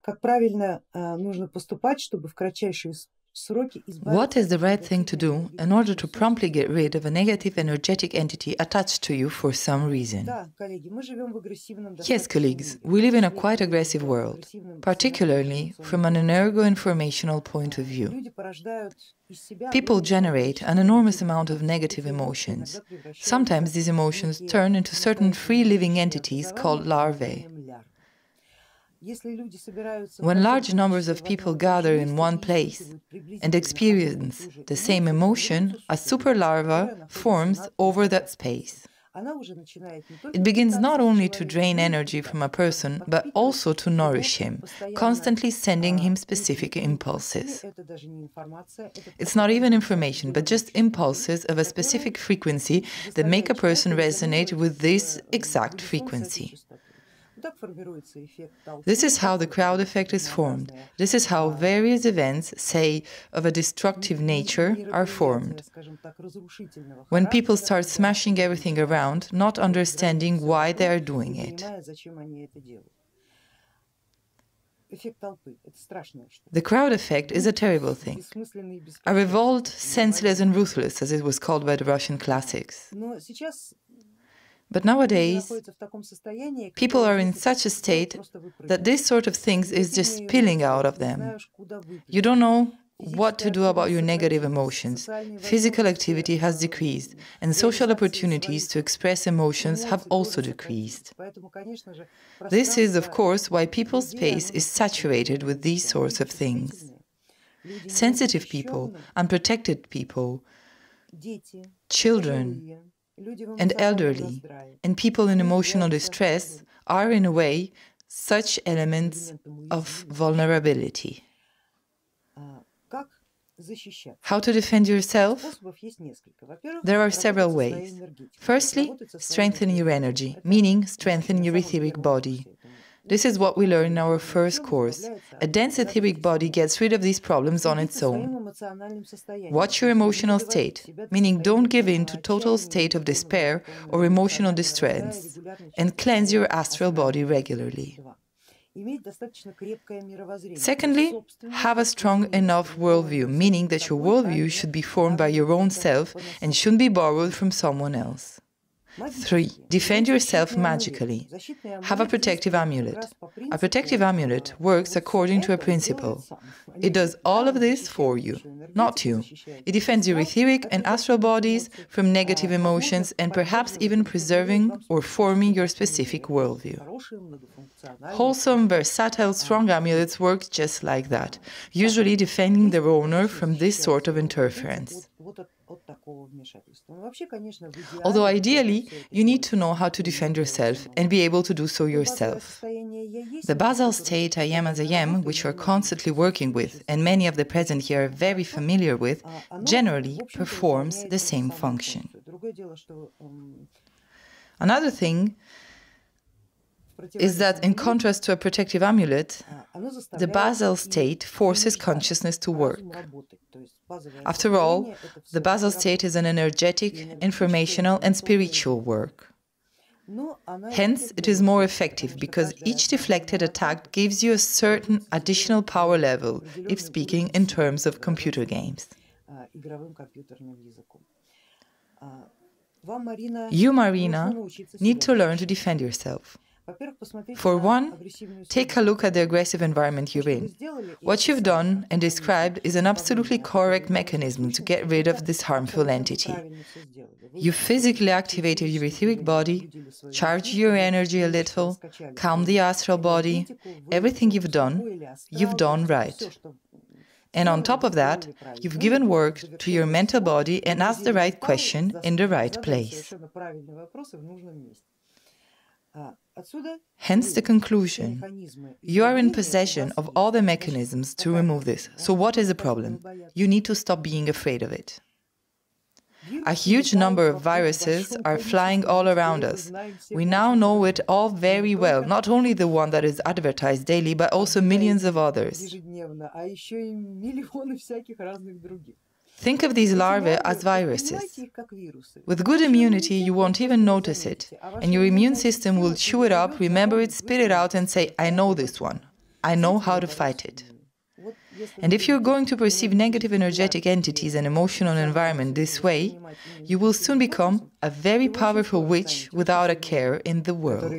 как правильно нужно поступать, чтобы в кратчайшие What is the right thing to do in order to promptly get rid of a negative energetic entity attached to you for some reason? Yes, colleagues, we live in a quite aggressive world, particularly from an energo-informational point of view. People generate an enormous amount of negative emotions. Sometimes these emotions turn into certain free-living entities called larvae. When large numbers of people gather in one place and experience the same emotion, a super larva forms over that space. It begins not only to drain energy from a person, but also to nourish him, constantly sending him specific impulses. It's not even information, but just impulses of a specific frequency that make a person resonate with this exact frequency. This is how the crowd effect is formed. This is how various events, say, of a destructive nature, are formed. When people start smashing everything around, not understanding why they are doing it. The crowd effect is a terrible thing. A revolt, senseless and ruthless, as it was called by the Russian classics. But nowadays, people are in such a state that this sort of things is just spilling out of them. You don't know what to do about your negative emotions. Physical activity has decreased, and social opportunities to express emotions have also decreased. This is, of course, why people's space is saturated with these sorts of things. Sensitive people, unprotected people, children, and elderly, and people in emotional distress are, in a way, such elements of vulnerability. How to defend yourself? There are several ways. Firstly, strengthen your energy, meaning strengthen your etheric body. This is what we learn in our first course. A dense etheric body gets rid of these problems on its own. Watch your emotional state, meaning don't give in to total state of despair or emotional distress, and cleanse your astral body regularly. Secondly, have a strong enough worldview, meaning that your worldview should be formed by your own self and shouldn't be borrowed from someone else. 3. Defend yourself magically. Have a protective amulet. A protective amulet works according to a principle. It does all of this for you, not you. It defends your etheric and astral bodies from negative emotions and perhaps even preserving or forming your specific worldview. Wholesome, versatile, strong amulets work just like that, usually defending their owner from this sort of interference. Although ideally, you need to know how to defend yourself and be able to do so yourself. The basal state I am as I am, which we're constantly working with, and many of the present here are very familiar with, generally performs the same function. Another thing is that in contrast to a protective amulet, the basal state forces consciousness to work. After all, the basal state is an energetic, informational, and spiritual work. Hence, it is more effective because each deflected attack gives you a certain additional power level, if speaking in terms of computer games. You, Marina, need to learn to defend yourself. For one, take a look at the aggressive environment you're in. What you've done and described is an absolutely correct mechanism to get rid of this harmful entity. You physically activated your etheric body, charged your energy a little, calmed the astral body. Everything you've done, you've done right. And on top of that, you've given work to your mental body and asked the right question in the right place. Hence the conclusion. You are in possession of all the mechanisms to remove this. So what is the problem? You need to stop being afraid of it. A huge number of viruses are flying all around us. We now know it all very well, not only the one that is advertised daily, but also millions of others. Think of these larvae as viruses. With good immunity, you won't even notice it, and your immune system will chew it up, remember it, spit it out, and say, I know this one. I know how to fight it. And if you're going to perceive negative energetic entities and emotional environment this way, you will soon become a very powerful witch without a care in the world.